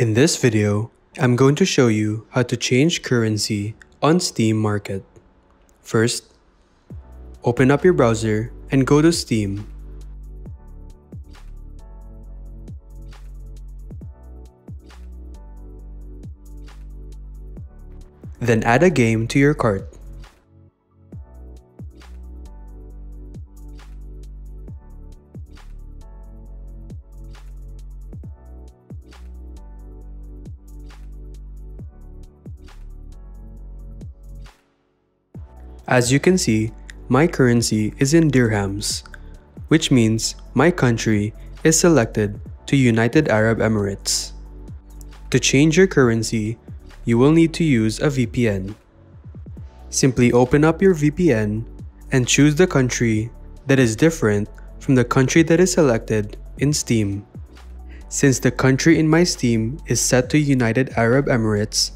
In this video, I'm going to show you how to change currency on Steam Market. First, open up your browser and go to Steam. Then add a game to your cart. As you can see, my currency is in dirhams, which means my country is selected to United Arab Emirates. To change your currency, you will need to use a VPN. Simply open up your VPN and choose the country that is different from the country that is selected in Steam. Since the country in my Steam is set to United Arab Emirates,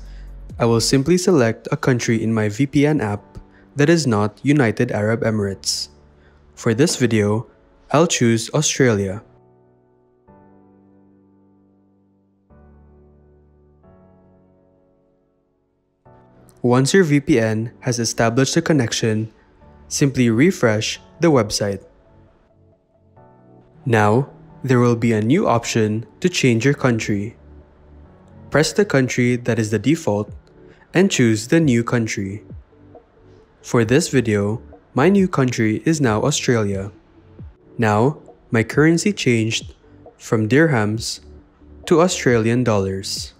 I will simply select a country in my VPN app that is not United Arab Emirates. For this video, I'll choose Australia. Once your VPN has established a connection, simply refresh the website. Now, there will be a new option to change your country. Press the country that is the default and choose the new country. For this video, my new country is now Australia. Now, my currency changed from dirhams to Australian dollars.